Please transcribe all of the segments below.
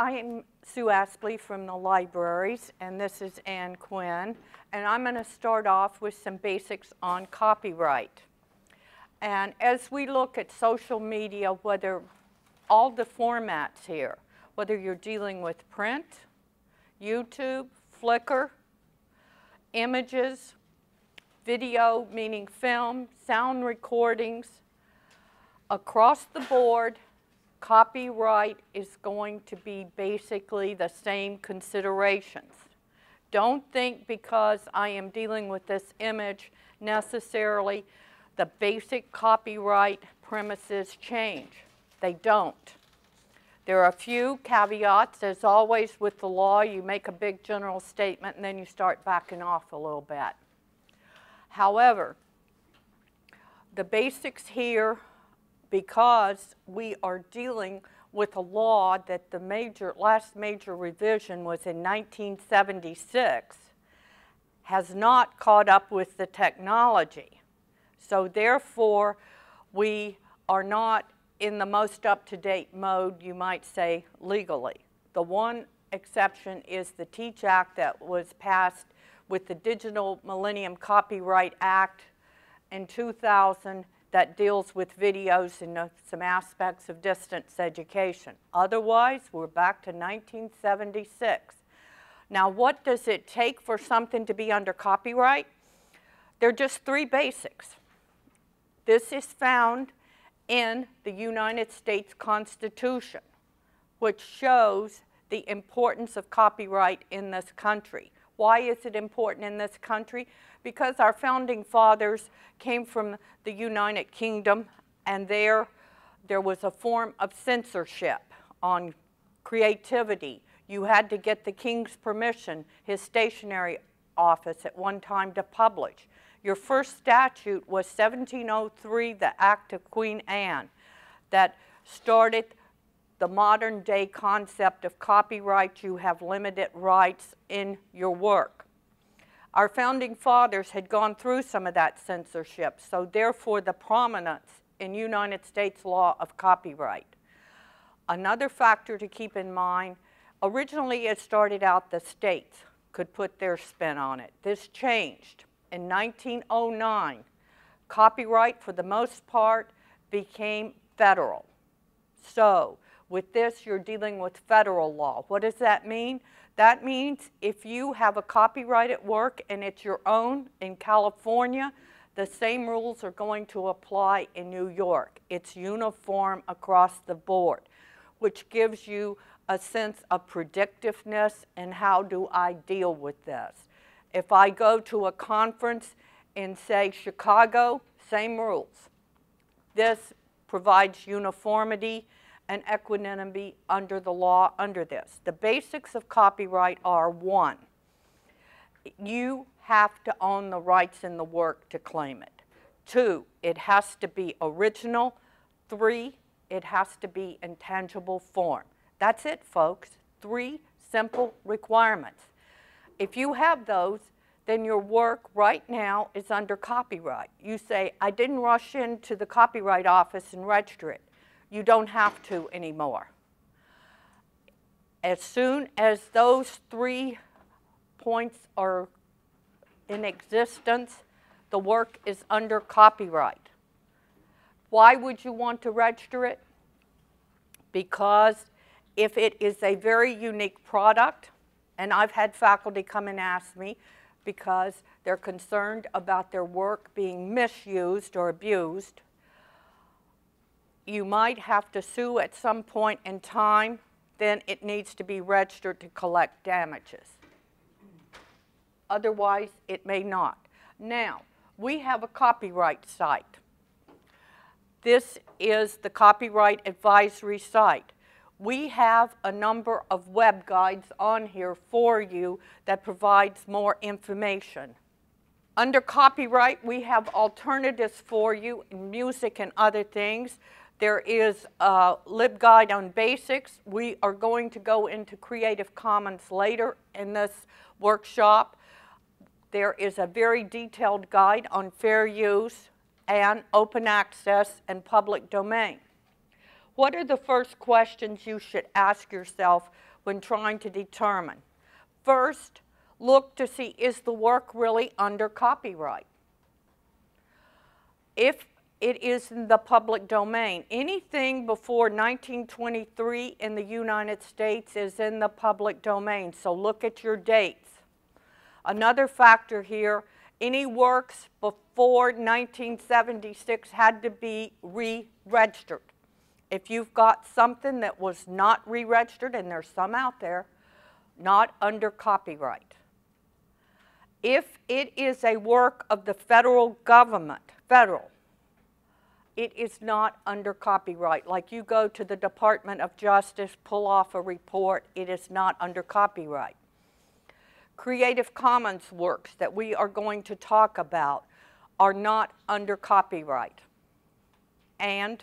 I am Sue Aspley from the libraries, and this is Ann Kwinn. And I'm going to start off with some basics on copyright. And as we look at social media, whether all the formats here, whether you're dealing with print, YouTube, Flickr, images, video, meaning film, sound recordings, across the board, copyright is going to be basically the same considerations. Don't think because I am dealing with this image necessarily the basic copyright premises change. They don't. There are a few caveats. As always with the law, you make a big general statement and then you start backing off a little bit. However, the basics here because we are dealing with a law that the major, last major revision was in 1976, has not caught up with the technology. So therefore, we are not in the most up-to-date mode, you might say, legally. The one exception is the TEACH Act that was passed with the Digital Millennium Copyright Act in 2000 that deals with videos and uh, some aspects of distance education. Otherwise, we're back to 1976. Now, what does it take for something to be under copyright? There are just three basics. This is found in the United States Constitution, which shows the importance of copyright in this country. Why is it important in this country? Because our founding fathers came from the United Kingdom and there, there was a form of censorship on creativity. You had to get the king's permission, his stationery office at one time to publish. Your first statute was 1703, the Act of Queen Anne, that started the modern day concept of copyright, you have limited rights in your work. Our founding fathers had gone through some of that censorship, so therefore the prominence in United States law of copyright. Another factor to keep in mind, originally it started out the states could put their spin on it. This changed. In 1909, copyright for the most part became federal. So with this, you're dealing with federal law. What does that mean? That means if you have a copyright at work and it's your own in California, the same rules are going to apply in New York. It's uniform across the board, which gives you a sense of predictiveness and how do I deal with this. If I go to a conference in, say, Chicago, same rules. This provides uniformity and equanimity under the law under this. The basics of copyright are one, you have to own the rights in the work to claim it. Two, it has to be original. Three, it has to be in tangible form. That's it, folks. Three simple requirements. If you have those, then your work right now is under copyright. You say, I didn't rush into the copyright office and register it you don't have to anymore. As soon as those three points are in existence, the work is under copyright. Why would you want to register it? Because if it is a very unique product, and I've had faculty come and ask me because they're concerned about their work being misused or abused, you might have to sue at some point in time, then it needs to be registered to collect damages. Otherwise, it may not. Now, we have a copyright site. This is the copyright advisory site. We have a number of web guides on here for you that provides more information. Under copyright, we have alternatives for you in music and other things. There is a LibGuide on basics. We are going to go into Creative Commons later in this workshop. There is a very detailed guide on fair use and open access and public domain. What are the first questions you should ask yourself when trying to determine? First, look to see is the work really under copyright? If it is in the public domain, anything before 1923 in the United States is in the public domain, so look at your dates. Another factor here, any works before 1976 had to be re-registered. If you've got something that was not re-registered, and there's some out there, not under copyright. If it is a work of the federal government, federal, it is not under copyright. Like you go to the Department of Justice, pull off a report, it is not under copyright. Creative Commons works that we are going to talk about are not under copyright. And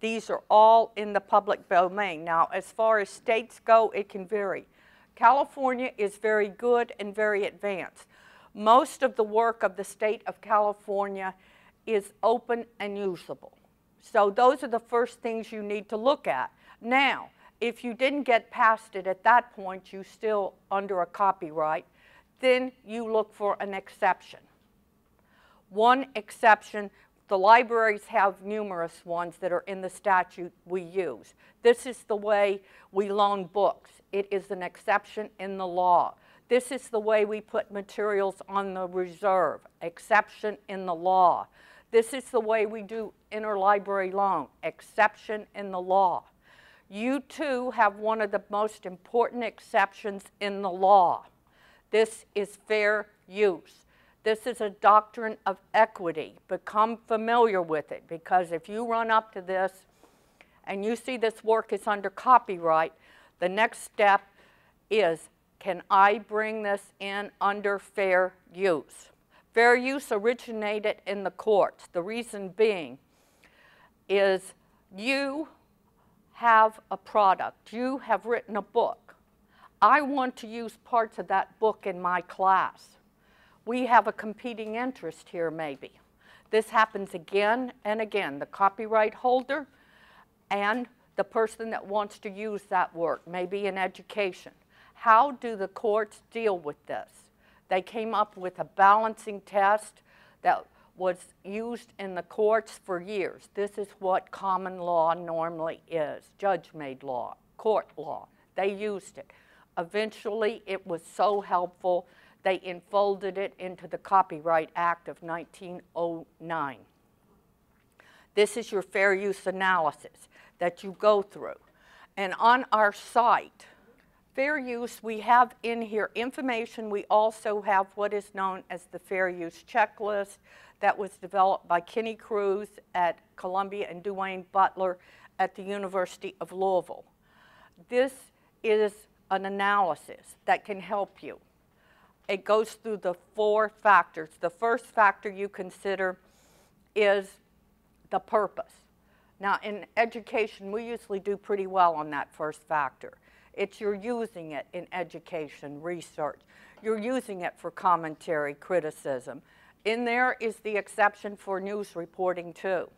these are all in the public domain. Now, as far as states go, it can vary. California is very good and very advanced. Most of the work of the state of California is open and usable. So those are the first things you need to look at. Now, if you didn't get past it at that point, you still under a copyright, then you look for an exception. One exception, the libraries have numerous ones that are in the statute we use. This is the way we loan books. It is an exception in the law. This is the way we put materials on the reserve, exception in the law. This is the way we do interlibrary loan, exception in the law. You too have one of the most important exceptions in the law. This is fair use. This is a doctrine of equity. Become familiar with it because if you run up to this and you see this work is under copyright, the next step is can I bring this in under fair use? Fair use originated in the courts. The reason being is you have a product, you have written a book. I want to use parts of that book in my class. We have a competing interest here, maybe. This happens again and again. The copyright holder and the person that wants to use that work, maybe in education. How do the courts deal with this? They came up with a balancing test that was used in the courts for years. This is what common law normally is, judge-made law, court law. They used it. Eventually, it was so helpful, they enfolded it into the Copyright Act of 1909. This is your fair use analysis that you go through. And on our site, Fair use, we have in here information. We also have what is known as the fair use checklist that was developed by Kenny Crews at Columbia and Dwayne Buttler at the University of Louisville. This is an analysis that can help you. It goes through the four factors. The first factor you consider is the purpose. Now, in education, we usually do pretty well on that first factor. It's you're using it in education, research. You're using it for commentary, criticism. In there is the exception for news reporting too.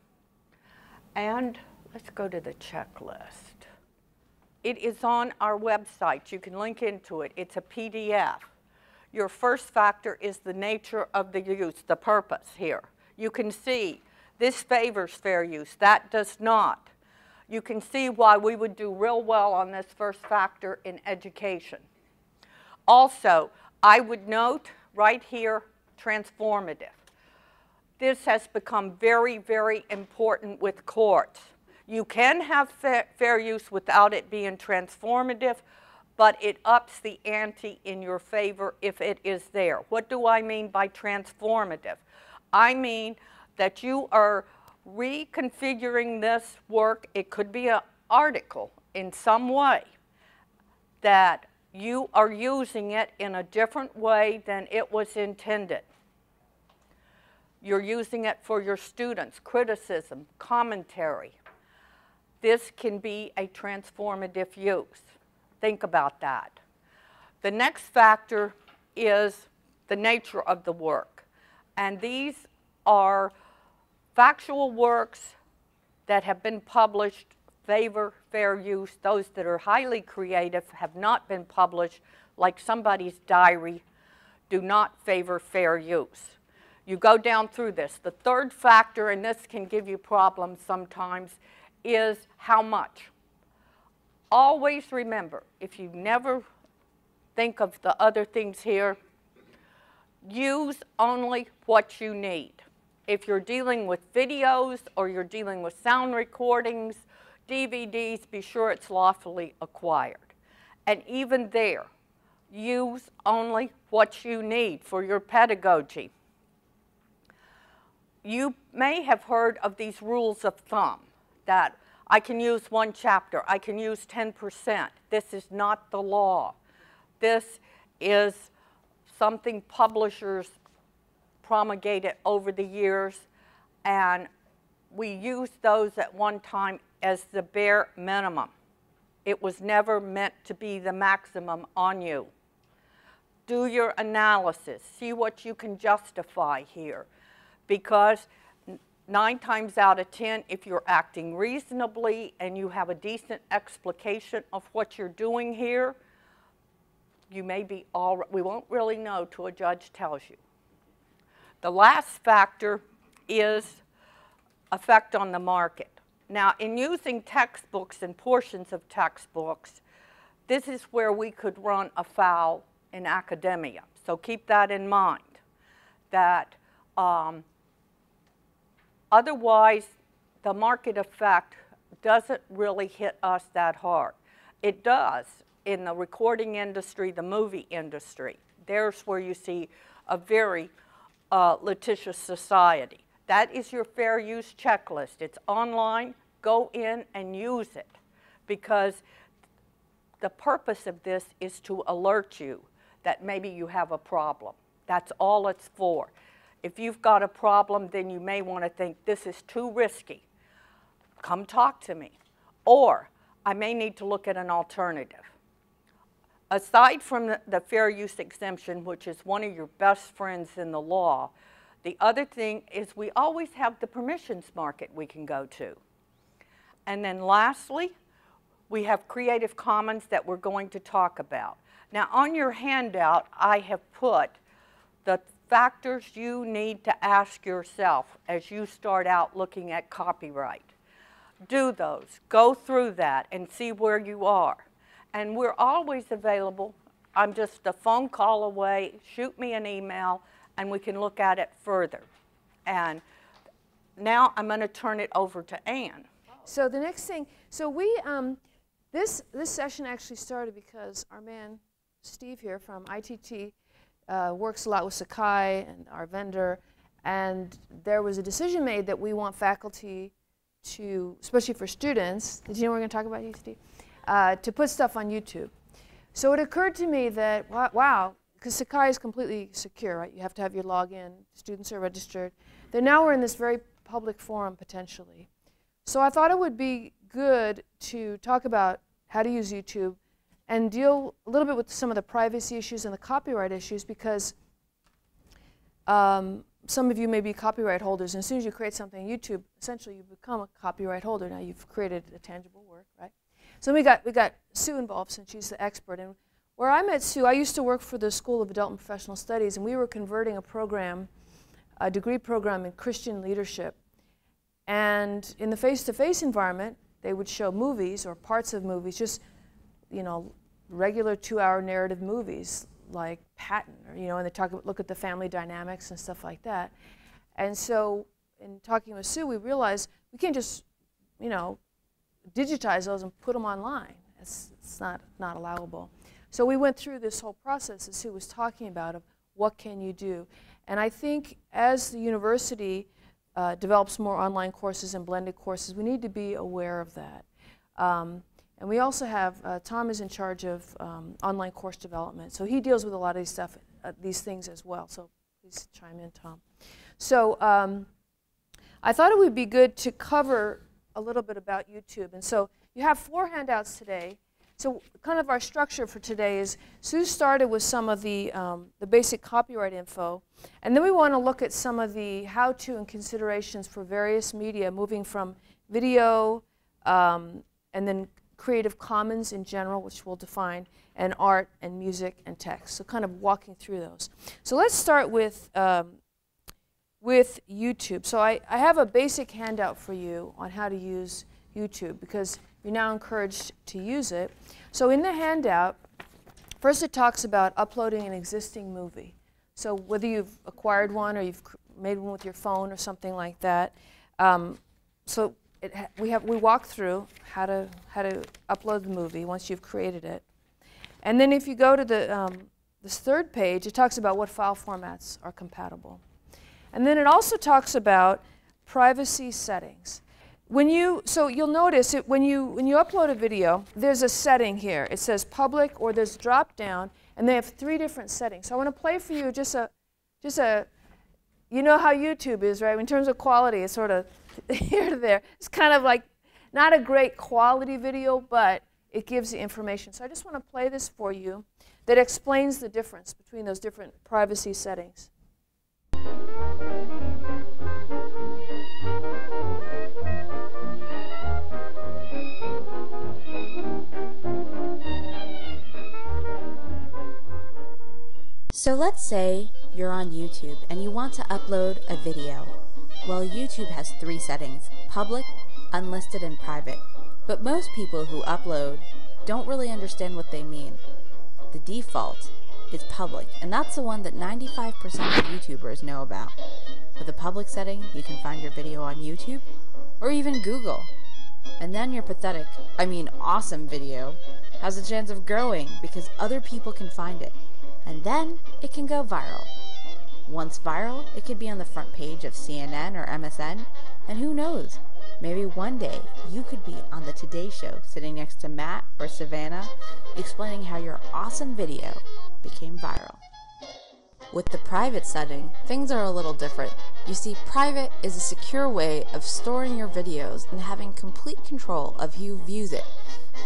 And let's go to the checklist. It is on our website. You can link into it. It's a PDF. Your first factor is the nature of the use, the purpose here. You can see this favors fair use, that does not. You can see why we would do real well on this first factor in education. Also, I would note right here transformative. This has become very, very important with courts. You can have fa fair use without it being transformative, but it ups the ante in your favor if it is there. What do I mean by transformative? I mean that you are reconfiguring this work. It could be an article in some way that you are using it in a different way than it was intended. You're using it for your students, criticism, commentary. This can be a transformative use. Think about that. The next factor is the nature of the work. And these are factual works that have been published favor fair use. Those that are highly creative have not been published, like somebody's diary, do not favor fair use. You go down through this. The third factor, and this can give you problems sometimes, is how much. Always remember, if you never think of the other things here, use only what you need. If you're dealing with videos or you're dealing with sound recordings, DVDs, be sure it's lawfully acquired. And even there, use only what you need for your pedagogy. You may have heard of these rules of thumb that I can use one chapter, I can use 10%. This is not the law. This is something publishers promulgated over the years, and we used those at one time as the bare minimum. It was never meant to be the maximum on you. Do your analysis. See what you can justify here. Because nine times out of 10, if you're acting reasonably and you have a decent explication of what you're doing here, you may be all, we won't really know till a judge tells you. The last factor is effect on the market. Now, in using textbooks and portions of textbooks, this is where we could run afoul in academia. So keep that in mind, that um, otherwise the market effect doesn't really hit us that hard. It does in the recording industry, the movie industry. There's where you see a very uh, litigious society. That is your fair use checklist. It's online. Go in and use it because the purpose of this is to alert you that maybe you have a problem. That's all it's for. If you've got a problem, then you may want to think, this is too risky. Come talk to me. Or I may need to look at an alternative. Aside from the, fair use exemption, which is one of your best friends in the law, the other thing is we always have the permissions market we can go to. And then lastly, we have Creative Commons that we're going to talk about. Now on your handout, I have put the factors you need to ask yourself as you start out looking at copyright. Do those, go through that and see where you are. And we're always available. I'm just a phone call away, shoot me an email, and we can look at it further. And now I'm going to turn it over to Ann. So the next thing, so we, um, this, this session actually started because our man Steve here from ITT uh, works a lot with Sakai and our vendor, and there was a decision made that we want faculty to, especially for students, did you know we're going to talk about you, Steve? Uh, to put stuff on YouTube. So it occurred to me that, wow, because Sakai is completely secure, right? You have to have your login, students are registered. Then now we're in this very public forum potentially. So I thought it would be good to talk about how to use YouTube and deal a little bit with some of the privacy issues and the copyright issues because um, some of you may be copyright holders, and as soon as you create something on YouTube, essentially you become a copyright holder. Now you've created a tangible work, right? So we got we got Sue involved since she's the expert, and where I met Sue, I used to work for the School of Adult and Professional Studies, and we were converting a program, a degree program in Christian leadership. And in the face-to-face -face environment, they would show movies or parts of movies, just, you know, regular two-hour narrative movies like Patton, or, you know, and they talk, about look at the family dynamics and stuff like that. And so in talking with Sue, we realized we can't just, you know, digitize those and put them online. It's, it's not, not allowable. So we went through this whole process as Sue was talking about of what can you do. And I think as the university uh, develops more online courses and blended courses, we need to be aware of that. Um, and we also have, uh, Tom is in charge of um, online course development. So he deals with a lot of these stuff, uh, these things as well. So please chime in, Tom. So um, I thought it would be good to cover a little bit about YouTube. And so you have four handouts today. So kind of our structure for today is Sue started with some of the, um, the basic copyright info. And then we want to look at some of the how-to and considerations for various media, moving from video, um, and then Creative Commons in general, which we'll define, and art and music and text. So kind of walking through those. So let's start with, um, with YouTube. So I, I have a basic handout for you on how to use YouTube because you're now encouraged to use it. So in the handout, first it talks about uploading an existing movie. So whether you've acquired one or you've made one with your phone or something like that. Um, so we have we walk through how to how to upload the movie once you've created it, and then if you go to the um, this third page, it talks about what file formats are compatible, and then it also talks about privacy settings. When you so you'll notice it when you when you upload a video, there's a setting here. It says public or there's drop down, and they have three different settings. So I want to play for you just a just a you know how YouTube is, right? In terms of quality, it's sort of here to there. It's kind of like not a great quality video, but it gives the information. So I just want to play this for you that explains the difference between those different privacy settings. So let's say you're on YouTube and you want to upload a video. Well, YouTube has three settings, public, unlisted, and private. But most people who upload don't really understand what they mean. The default is public, and that's the one that 95% of YouTubers know about. With a public setting, you can find your video on YouTube or even Google. And then your pathetic, I mean awesome video, has a chance of growing because other people can find it. And then it can go viral. Once viral, it could be on the front page of CNN or MSN, and who knows, maybe one day you could be on the Today Show sitting next to Matt or Savannah explaining how your awesome video became viral. With the private setting, things are a little different. You see, private is a secure way of storing your videos and having complete control of who views it.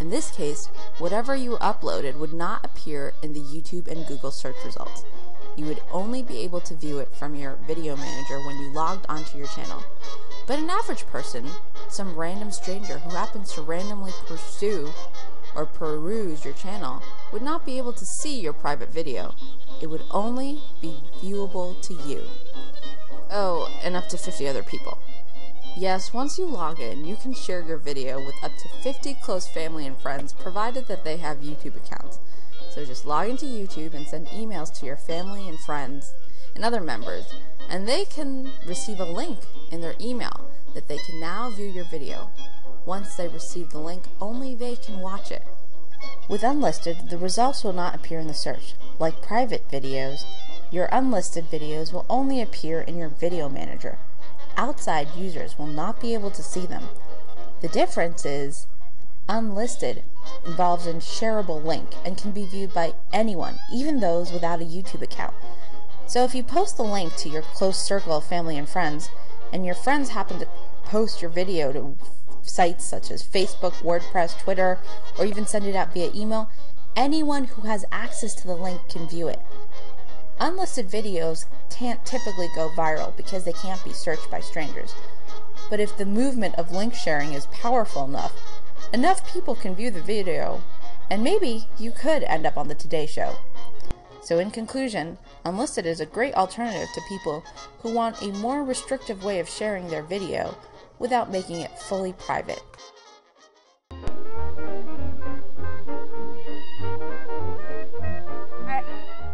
In this case, whatever you uploaded would not appear in the YouTube and Google search results you would only be able to view it from your video manager when you logged onto your channel. But an average person, some random stranger who happens to randomly pursue or peruse your channel, would not be able to see your private video. It would only be viewable to you. Oh, and up to 50 other people. Yes, once you log in, you can share your video with up to 50 close family and friends, provided that they have YouTube accounts. So just log into YouTube and send emails to your family and friends and other members, and they can receive a link in their email that they can now view your video. Once they receive the link, only they can watch it. With unlisted, the results will not appear in the search. Like private videos, your unlisted videos will only appear in your video manager. Outside users will not be able to see them. The difference is unlisted involves a shareable link and can be viewed by anyone, even those without a YouTube account. So if you post the link to your close circle of family and friends, and your friends happen to post your video to sites such as Facebook, WordPress, Twitter, or even send it out via email, anyone who has access to the link can view it. Unlisted videos can't typically go viral because they can't be searched by strangers. But if the movement of link sharing is powerful enough, Enough people can view the video, and maybe you could end up on the Today Show. So, in conclusion, Unlisted is a great alternative to people who want a more restrictive way of sharing their video without making it fully private.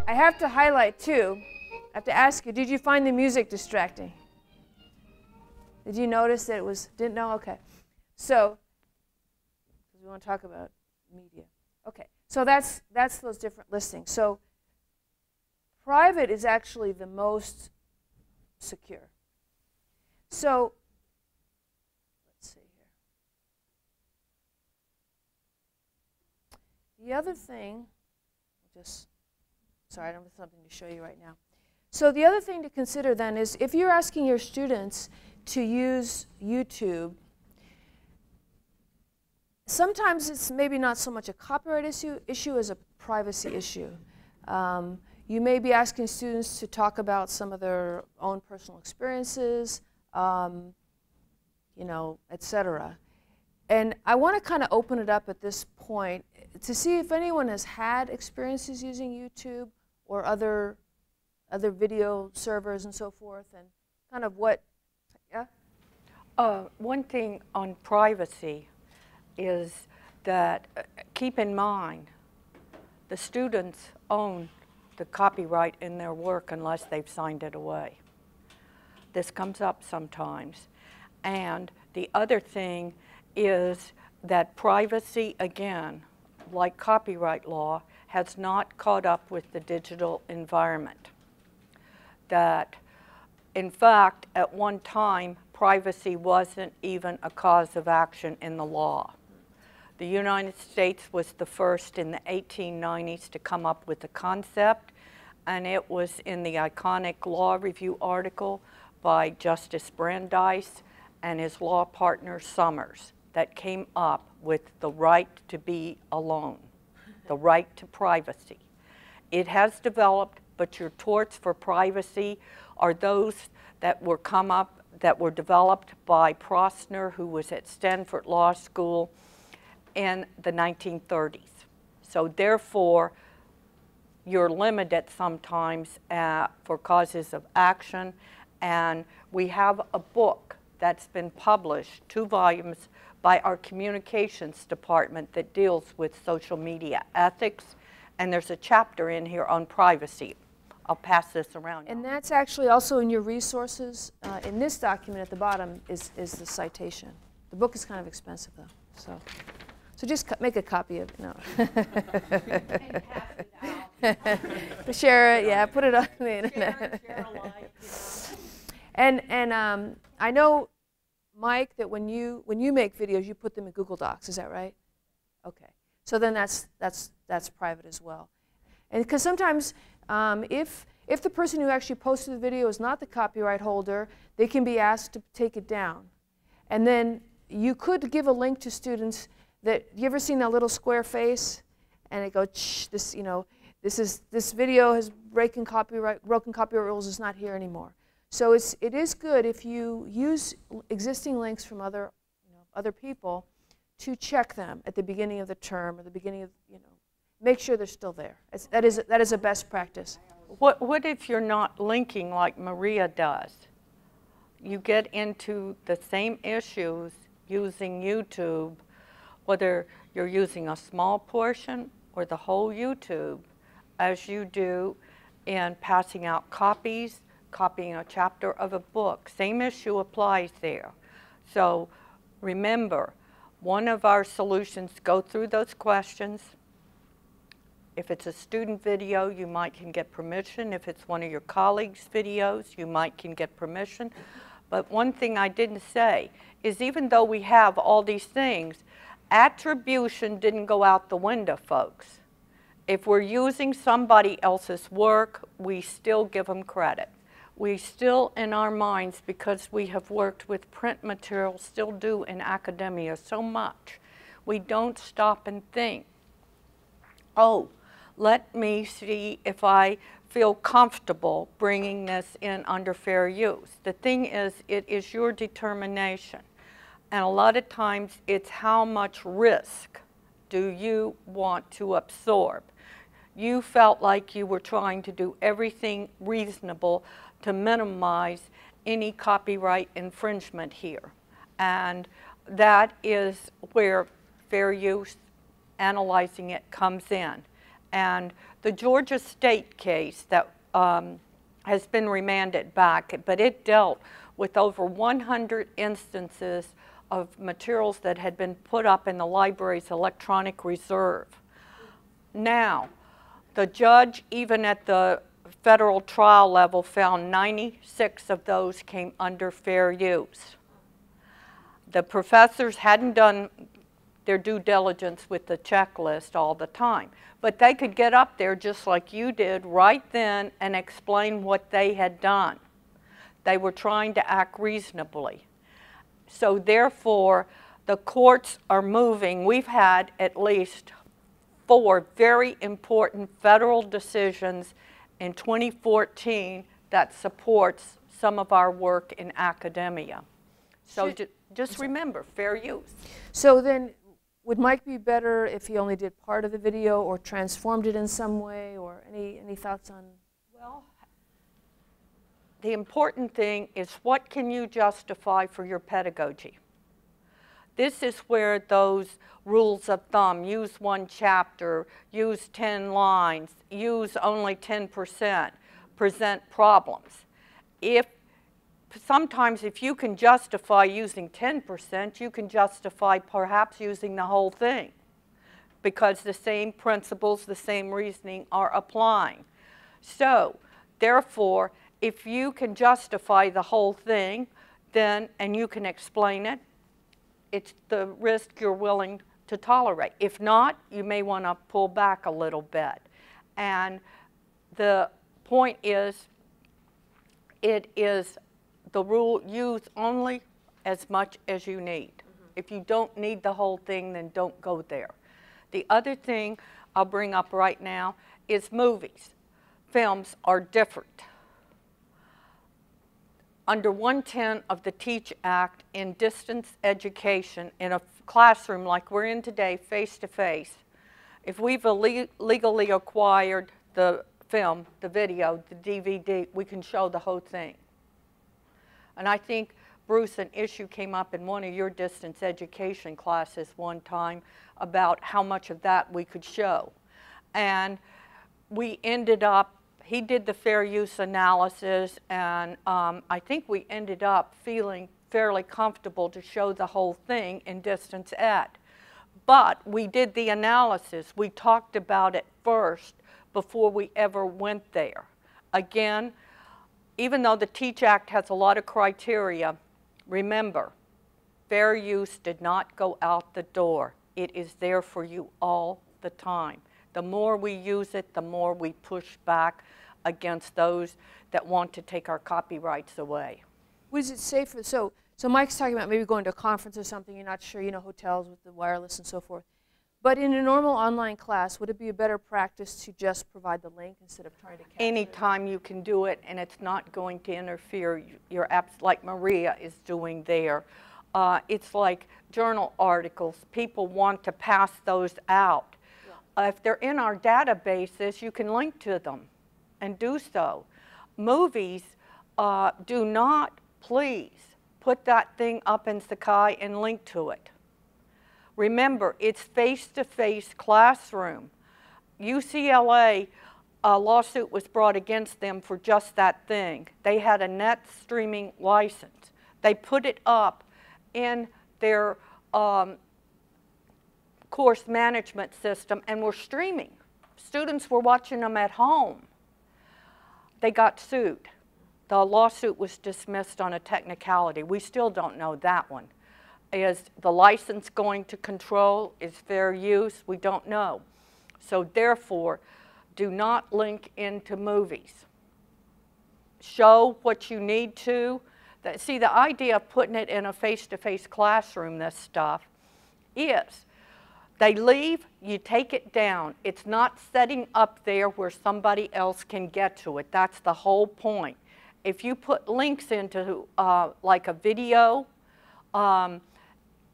I, have to highlight too, I have to ask you, did you find the music distracting? Did you notice that it was, didn't know? Okay. So, we want to talk about media. Okay, so that's, that's those different listings. So private is actually the most secure. So let's see here. The other thing, just, sorry, I don't have something to show you right now. So the other thing to consider then is if you're asking your students to use YouTube sometimes it's maybe not so much a copyright issue, issue as a privacy issue. Um, you may be asking students to talk about some of their own personal experiences, um, you know, etc. and I want to kind of open it up at this point to see if anyone has had experiences using YouTube or other other video servers and so forth, and kind of what. Yeah. Uh, one thing on privacy is that uh, keep in mind the students own the copyright in their work unless they've signed it away. This comes up sometimes. And the other thing is that privacy, again, like copyright law, has not caught up with the digital environment. That, in fact, at one time, privacy wasn't even a cause of action in the law. The United States was the first in the 1890s to come up with the concept, and it was in the iconic law review article by Justice Brandeis and his law partner Summers that came up with the right to be alone, the right to privacy. It has developed, but your torts for privacy are those that were come up, that were developed by Prosser, who was at Stanford Law School in the 1930s. So therefore, you're limited sometimes uh, for causes of action. And we have a book that's been published, two volumes, by our communications department that deals with social media ethics. And there's a chapter in here on privacy. I'll pass this around. And that's actually also in your resources. Uh, in this document at the bottom is, is the citation. The book is kind of expensive though, so. So just make a copy of it. No. Share it, yeah, put it on the internet. And and um, I know, Mike, that when you when you make videos, you put them in Google Docs. Is that right? Okay. So then that's that's that's private as well. And because sometimes um, if if the person who actually posted the video is not the copyright holder, they can be asked to take it down. And then you could give a link to students that you ever seen that little square face? And it goes this you know this is this video has breaking copyright broken copyright rules is not here anymore. So it's it is good if you use existing links from other you know other people to check them at the beginning of the term or the beginning of you know make sure they're still there. It's, that is that is a best practice. What, what if you're not linking like Maria does? You get into the same issues using YouTube, whether you're using a small portion or the whole YouTube, as you do in passing out copies, copying a chapter of a book. Same issue applies there. So remember, one of our solutions, go through those questions, if it's a student video, you might can get permission. If it's one of your colleagues' videos, you might can get permission. But one thing I didn't say is even though we have all these things, attribution didn't go out the window, folks. If we're using somebody else's work, we still give them credit. We still, in our minds, because we have worked with print material, still do in academia so much, we don't stop and think oh, let me see if I feel comfortable bringing this in under fair use. The thing is, it is your determination. And a lot of times it's how much risk do you want to absorb. You felt like you were trying to do everything reasonable to minimize any copyright infringement here. And that is where fair use analyzing it comes in. And the Georgia State case that um, has been remanded back, but it dealt with over 100 instances of materials that had been put up in the library's electronic reserve. Now, the judge, even at the federal trial level, found 96 of those came under fair use. The professors hadn't done their due diligence with the checklist all the time. But they could get up there just like you did right then and explain what they had done. They were trying to act reasonably. So therefore, the courts are moving. We've had at least four very important federal decisions in 2014 that supports some of our work in academia. So Should- ju- Just remember, fair use. So then, would Mike be better if he only did part of the video or transformed it in some way, or any, any thoughts on? The important thing is what can you justify for your pedagogy? This is where those rules of thumb, use one chapter, use 10 lines, use only 10%, present problems. If sometimes if you can justify using 10%, you can justify perhaps using the whole thing because the same principles, the same reasoning are applying. So, therefore, if you can justify the whole thing, then, and you can explain it, it's the risk you're willing to tolerate. If not, you may want to pull back a little bit. And the point is, it is the rule, use only as much as you need. Mm-hmm. If you don't need the whole thing, then don't go there. The other thing I'll bring up right now is movies. Films are different. Under 110 of the TEACH Act in distance education in a classroom like we're in today, face to face, if we've legally acquired the film, the video, the DVD, we can show the whole thing. And I think, Bruce, an issue came up in one of your distance education classes one time about how much of that we could show. And we ended up, he did the fair use analysis, and um, I think we ended up feeling fairly comfortable to show the whole thing in distance ed. But we did the analysis. We talked about it first before we ever went there. Again, even though the TEACH Act has a lot of criteria, remember, fair use did not go out the door. It is there for you all the time. The more we use it, the more we push back against those that want to take our copyrights away. Was it safer? So, so Mike's talking about maybe going to a conference or something. You're not sure, you know, hotels with the wireless and so forth. But in a normal online class, would it be a better practice to just provide the link instead of trying to capture it? Anytime you can do it, and it's not going to interfere, your apps like Maria is doing there. Uh, it's like journal articles. People want to pass those out. If they're in our databases, you can link to them and do so. Movies, uh, do not please put that thing up in Sakai and link to it. Remember, it's face-to-face classroom. UCLA, a lawsuit was brought against them for just that thing. They had a net streaming license. They put it up in their um, course management system and were streaming. Students were watching them at home. They got sued. The lawsuit was dismissed on a technicality. We still don't know that one. Is the license going to control? Is fair use? We don't know. So therefore, do not link into movies. Show what you need to. See, the idea of putting it in a face-to-face classroom, this stuff, is they leave, you take it down. It's not setting up there where somebody else can get to it. That's the whole point. If you put links into uh, like a video, um,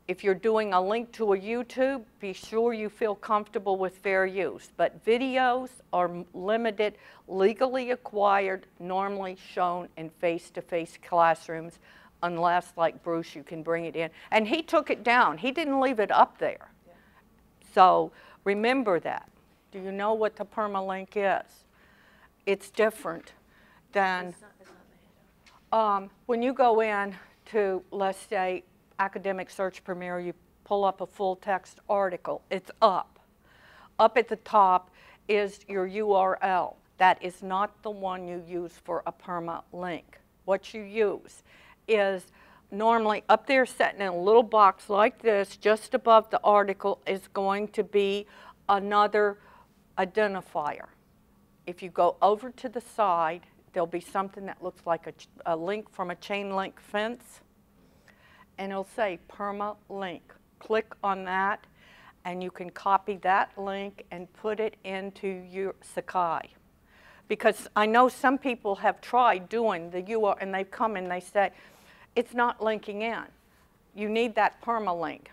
if you're doing a link to a YouTube, be sure you feel comfortable with fair use. But videos are limited, legally acquired, normally shown in face-to-face classrooms, unless, like Bruce, you can bring it in. And he took it down. He didn't leave it up there. So remember that. Do you know what the permalink is? It's different than um, when you go in to, let's say, Academic Search Premier, you pull up a full text article, it's up. Up at the top is your URL. That is not the one you use for a permalink. What you use is normally up there sitting in a little box like this, just above the article, is going to be another identifier. If you go over to the side, there'll be something that looks like a, a link from a chain link fence, and it'll say permalink. Click on that, and you can copy that link and put it into your Sakai. Because I know some people have tried doing the URL, and they've come and they say, it's not linking in. You need that permalink.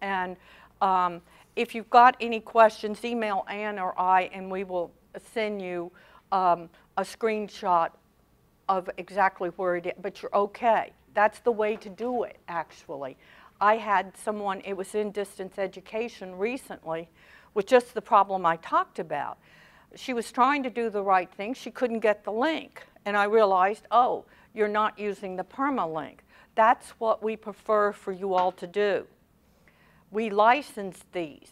And um, if you've got any questions, email Ann or I, and we will send you um, a screenshot of exactly where it is. But you're okay. That's the way to do it, actually. I had someone, it was in distance education recently, with just the problem I talked about. She was trying to do the right thing. She couldn't get the link. And I realized, oh, you're not using the permalink. That's what we prefer for you all to do. We license these.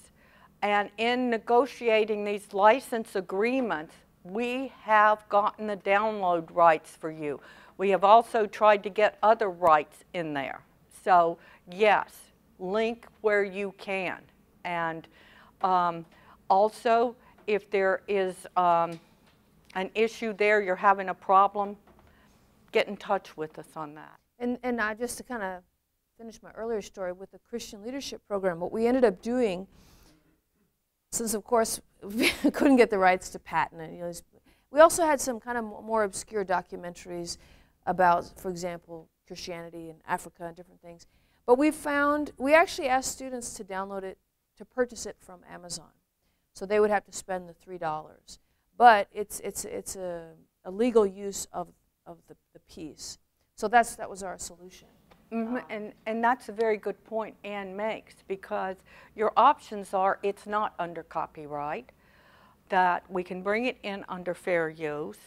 And in negotiating these license agreements, we have gotten the download rights for you. We have also tried to get other rights in there. So yes, link where you can. And um, also, if there is um, an issue there, you're having a problem, get in touch with us on that. And, and I just to kind of finish my earlier story with the Christian Leadership Program, what we ended up doing, since of course we couldn't get the rights to patent it, you know, we also had some kind of more obscure documentaries about, for example, Christianity and Africa and different things. But we found, we actually asked students to download it, to purchase it from Amazon. So they would have to spend the $3. But it's, it's, it's a, a legal use of, of the, the piece. So that's, that was our solution. Mm -hmm. and, and that's a very good point Anne makes because your options are it's not under copyright, that we can bring it in under fair use,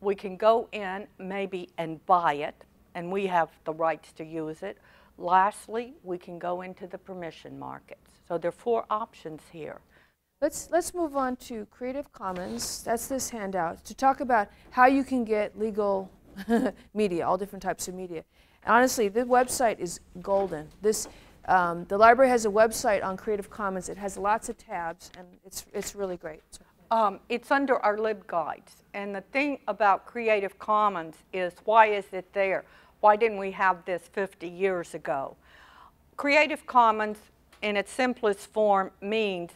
we can go in maybe and buy it, and we have the rights to use it. Lastly, we can go into the permission markets. So there are four options here. Let's, let's move on to Creative Commons. That's this handout to talk about how you can get legal media, all different types of media. Honestly, the website is golden. This, um, the library has a website on Creative Commons. It has lots of tabs, and it's, it's really great. So. Um, it's under our LibGuides. And the thing about Creative Commons is why is it there? Why didn't we have this 50 years ago? Creative Commons, in its simplest form, means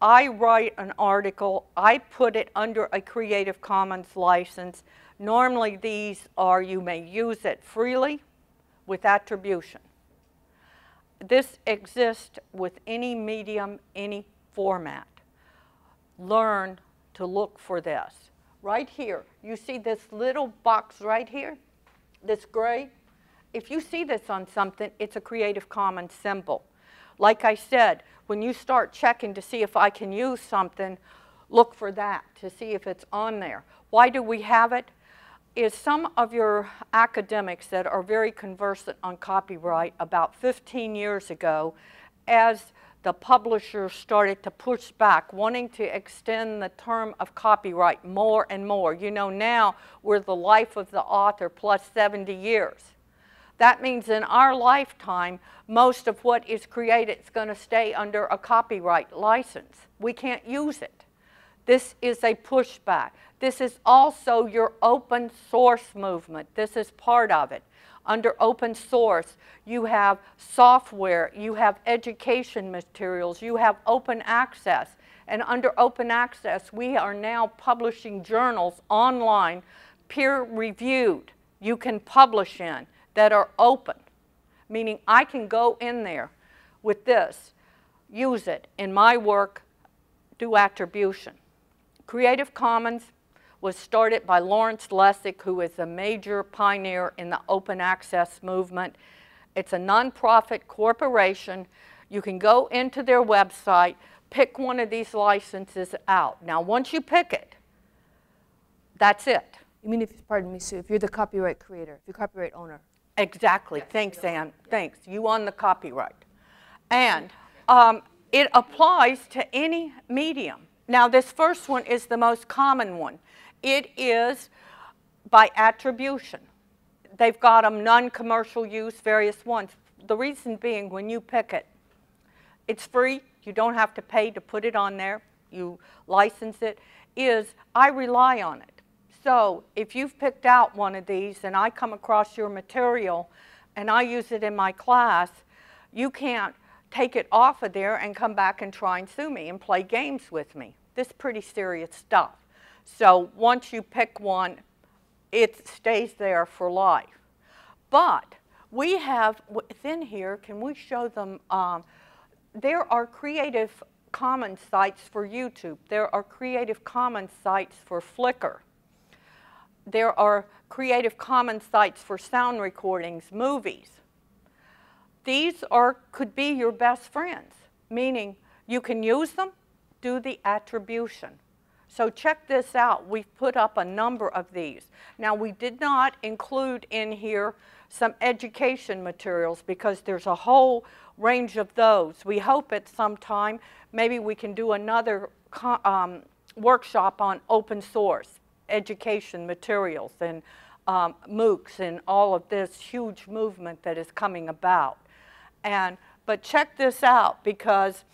I write an article, I put it under a Creative Commons license, Normally these are you may use it freely with attribution. This exists with any medium, any format. Learn to look for this. Right here, you see this little box right here, this gray? If you see this on something, it's a Creative Commons symbol. Like I said, when you start checking to see if I can use something, look for that to see if it's on there. Why do we have it? Is some of your academics that are very conversant on copyright about 15 years ago as the publishers started to push back, wanting to extend the term of copyright more and more. You know, now we're the life of the author plus 70 years. That means in our lifetime, most of what is created is going to stay under a copyright license. We can't use it. This is a pushback. This is also your open source movement. This is part of it. Under open source, you have software, you have education materials, you have open access. And under open access, we are now publishing journals online, peer reviewed, you can publish in, that are open. Meaning I can go in there with this, use it in my work, do attribution. Creative Commons was started by Lawrence Lessig, who is a major pioneer in the open access movement. It's a nonprofit corporation. You can go into their website, pick one of these licenses out. Now, once you pick it, that's it. You mean if, pardon me, Sue, if you're the copyright creator, if you're copyright owner? Exactly. Yes, Thanks, Ann. Thanks. You own the copyright. And um, it applies to any medium. Now, this first one is the most common one. It is by attribution. They've got them non-commercial use, various ones. The reason being, when you pick it, it's free. You don't have to pay to put it on there. You license it. Is I rely on it. So if you've picked out one of these and I come across your material and I use it in my class, you can't take it off of there and come back and try and sue me and play games with me. This is pretty serious stuff. So once you pick one, it stays there for life. But we have within here, can we show them, um, there are Creative Commons sites for YouTube. There are Creative Commons sites for Flickr. There are Creative Commons sites for sound recordings, movies. These are, could be your best friends, meaning you can use them, do the attribution. So check this out. We've put up a number of these. Now, we did not include in here some education materials because there's a whole range of those. We hope at some time maybe we can do another um, workshop on open source education materials and um, MOOCs and all of this huge movement that is coming about. And, but check this out because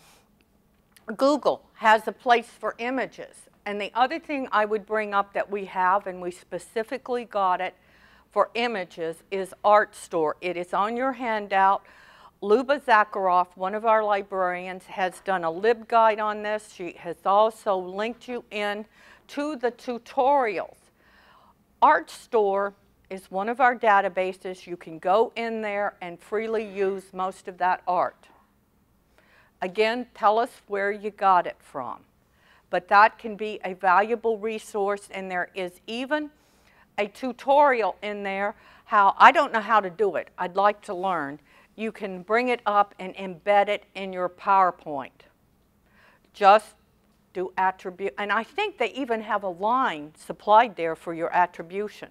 Google has a place for images. And the other thing I would bring up that we have, and we specifically got it for images, is Artstor. It is on your handout. Luba Zakharoff, one of our librarians, has done a LibGuide on this. She has also linked you in to the tutorials. Artstor is one of our databases. You can go in there and freely use most of that art. Again, tell us where you got it from. But that can be a valuable resource, and there is even a tutorial in there how, I don't know how to do it. I'd like to learn. You can bring it up and embed it in your PowerPoint. Just do attribute, and I think they even have a line supplied there for your attribution.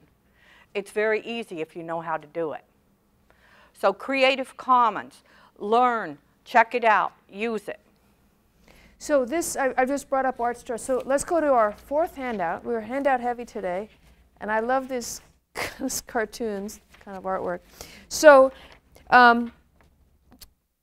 It's very easy if you know how to do it. So Creative Commons, learn, check it out, use it. So this, I, I just brought up Artstor. So let's go to our fourth handout. We were handout heavy today, and I love these cartoons, kind of artwork. So, um,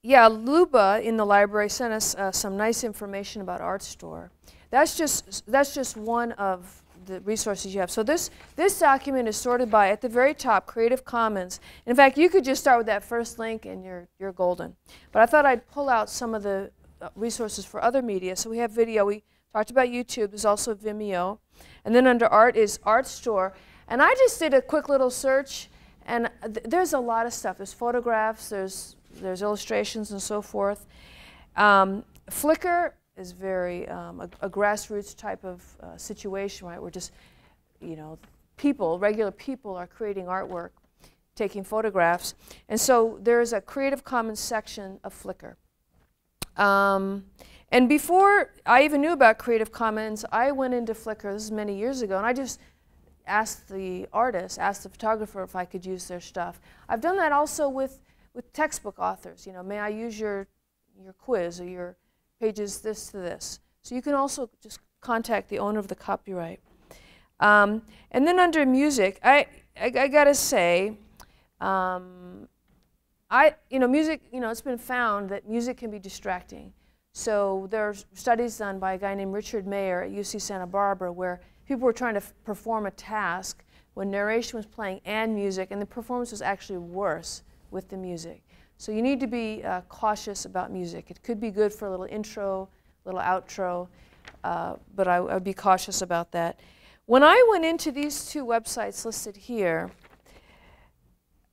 yeah, Luba in the library sent us uh, some nice information about Artstor. That's just, that's just one of the resources you have. So this, this document is sorted by, at the very top, Creative Commons. In fact, you could just start with that first link and you're, you're golden. But I thought I'd pull out some of the resources for other media. So we have video. We talked about YouTube. There's also Vimeo. And then under art is Artstor. And I just did a quick little search, and th there's a lot of stuff. There's photographs, there's, there's illustrations, and so forth. Um, Flickr is very um, a, a, grassroots type of uh, situation, right? We're just, you know, people, regular people are creating artwork, taking photographs. And so there's a Creative Commons section of Flickr. Um, and before I even knew about Creative Commons, I went into Flickr, this is many years ago, and I just asked the artist, asked the photographer if I could use their stuff. I've done that also with, with textbook authors. You know, may I use your, your quiz or your pages this to this. So you can also just contact the owner of the copyright. Um, and then under music, I, I, I gotta say, um, I, you know, music, you know, it's been found that music can be distracting. So there are studies done by a guy named Richard Mayer at UC Santa Barbara where people were trying to perform a task when narration was playing and music, and the performance was actually worse with the music. So you need to be uh, cautious about music. It could be good for a little intro, a little outro, uh, but I, I would be cautious about that. When I went into these two websites listed here,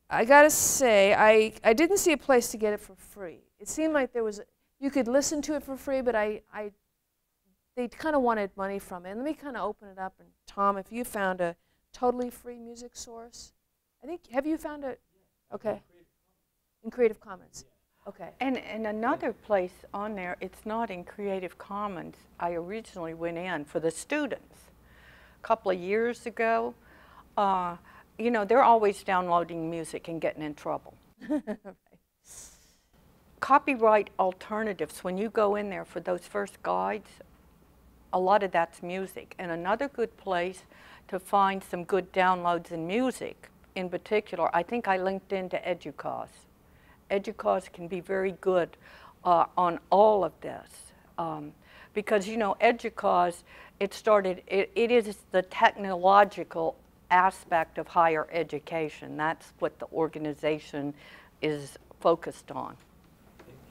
I gotta say, I, I didn't see a place to get it for free. It seemed like there was, you could listen to it for free, but I, I they kind of wanted money from it. And let me kind of open it up. And Tom, if you found a totally free music source, I think, have you found a, okay in Creative Commons. Okay. And, and another place on there, it's not in Creative Commons. I originally went in for the students a couple of years ago. Uh, you know, they're always downloading music and getting in trouble. right. Copyright alternatives, when you go in there for those first guides, a lot of that's music. And another good place to find some good downloads in music, in particular, I think I linked into EDUCAUSE. EDUCAUSE can be very good uh, on all of this. Um, because, you know, EDUCAUSE, it started, it, it is the technological aspect of higher education. That's what the organization is focused on.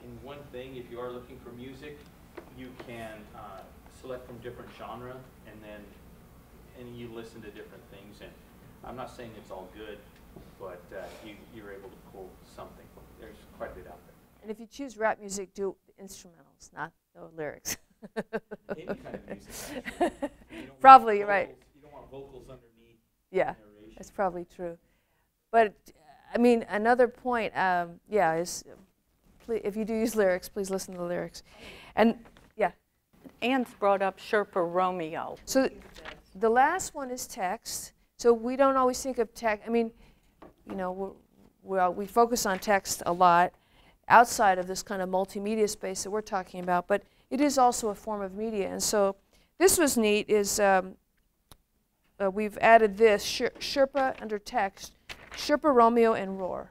And one thing, if you are looking for music, you can uh, select from different genre and then and you listen to different things. And I'm not saying it's all good, but uh, you, you're able to pull something. There's quite a bit out there. And if you choose rap music, do instrumentals, not the lyrics. Any kind of music. You Probably, you're right. You don't want vocals underneath Yeah, that's probably true. But, I mean, another point, um, yeah, is, uh, ple- if you do use lyrics, please listen to the lyrics. And, yeah, Ann's brought up Sherpa Romeo. so the last one is text. So we don't always think of text, I mean, you know, we're, well, we focus on text a lot outside of this kind of multimedia space that we're talking about, but it is also a form of media. And so this was neat is um, uh, we've added this, Sherpa under text, Sherpa Romeo and Roar.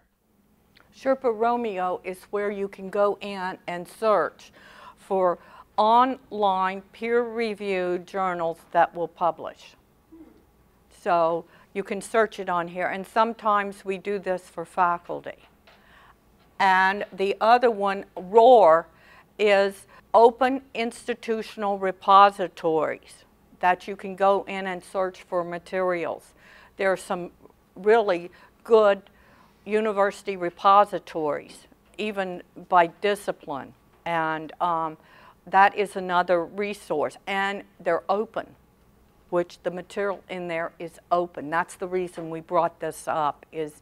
Sherpa Romeo is where you can go in and search for online peer-reviewed journals that will publish. So you can search it on here, and sometimes we do this for faculty. And the other one, ROAR, is open institutional repositories that you can go in and search for materials. There are some really good university repositories, even by discipline. And um, that is another resource. And they're open, which the material in there is open. That's the reason we brought this up, is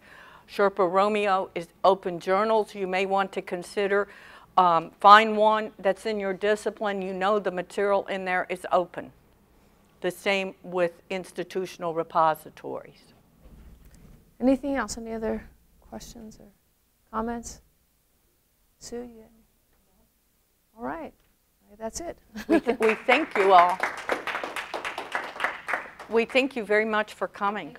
Sherpa Romeo is open journals you may want to consider. Um, find one that's in your discipline, you know the material in there is open. The same with institutional repositories. Anything else? Any other questions or comments? Sue, you All right. that's it. We, th- we thank you all. We thank you very much for coming.